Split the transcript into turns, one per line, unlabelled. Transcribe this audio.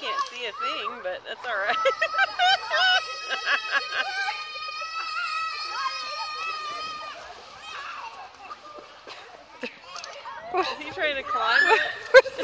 can't see a thing, but that's all right. Is he trying to climb?